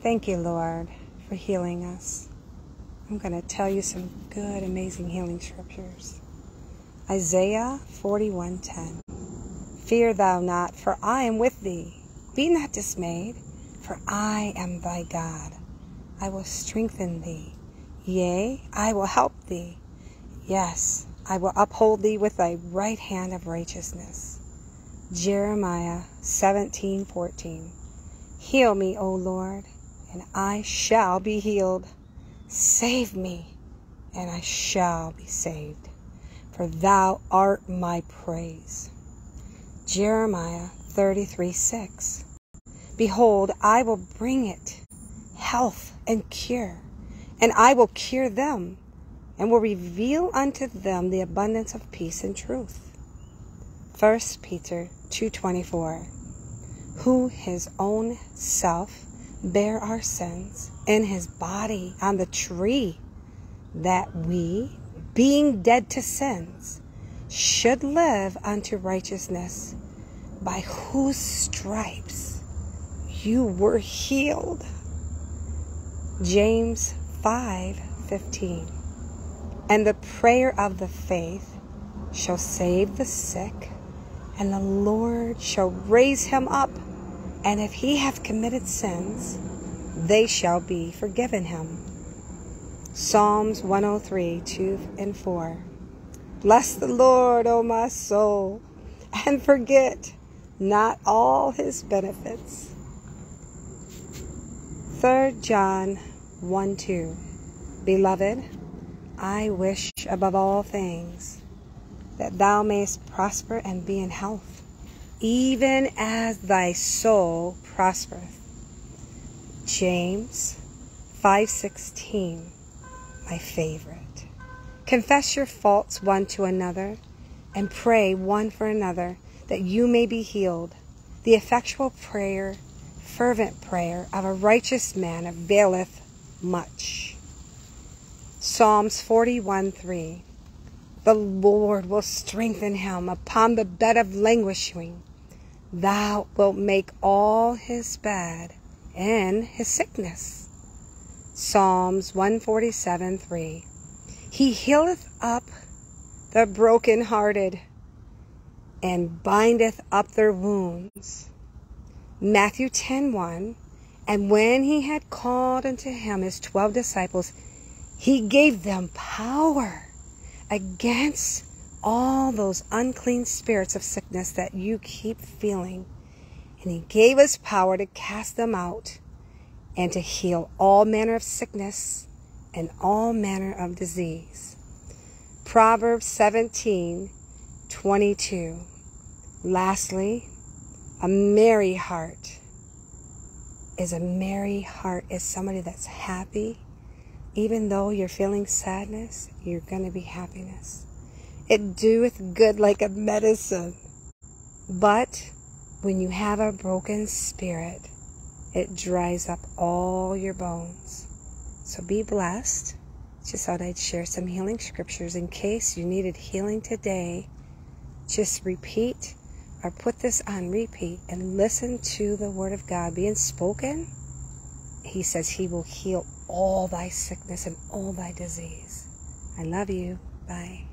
Thank you, Lord, for healing us. I'm going to tell you some good, amazing healing scriptures. Isaiah 41:10. Fear thou not, for I am with thee. Be not dismayed, for I am thy God. I will strengthen thee. Yea, I will help thee. Yes, I will uphold thee with thy right hand of righteousness. Jeremiah 17:14. Heal me, O Lord, and I shall be healed. Save me, and I shall be saved, for thou art my praise. Jeremiah 33 6. Behold, I will bring it health and cure, and I will cure them, and will reveal unto them the abundance of peace and truth. 1 Peter 2:24 Who his own self bare our sins in his body on the tree, that we, being dead to sins, should live unto righteousness, by whose stripes you were healed. James 5:15 And the prayer of the faith shall save the sick, and the Lord shall raise him up. And if he have committed sins, they shall be forgiven him. Psalms 103, 2 and 4. Bless the Lord, O my soul, and forget not all his benefits. 3 John 1 2. Beloved, I wish above all things that thou mayest prosper and be in health even as thy soul prospereth. James 5:16, my favorite. Confess your faults one to another and pray one for another that you may be healed. The effectual prayer, fervent prayer of a righteous man availeth much. Psalms 41:3. The Lord will strengthen him upon the bed of languishing. Thou wilt make all his bad and his sickness. Psalms 147 3. He healeth up the brokenhearted and bindeth up their wounds. Matthew 10 1. And when he had called unto him his twelve disciples, he gave them power against all those unclean spirits of sickness that you keep feeling. And He gave us power to cast them out and to heal all manner of sickness and all manner of disease. Proverbs 17 22. Lastly, a merry heart is a merry heart is somebody that's happy. Even though you're feeling sadness, you're going to be happiness. It doeth good like a medicine. But when you have a broken spirit, it dries up all your bones. So be blessed. Just thought I'd share some healing scriptures in case you needed healing today. Just repeat or put this on repeat and listen to the word of God being spoken. He says he will heal all thy sickness and all thy disease. I love you. Bye.